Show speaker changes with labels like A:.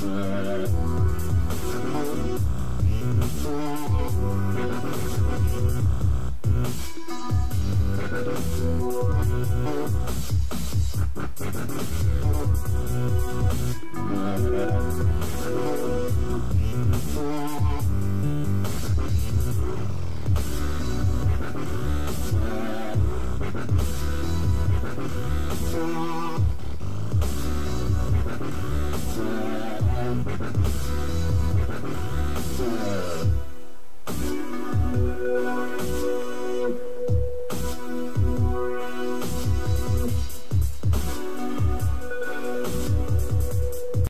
A: Thank Uh...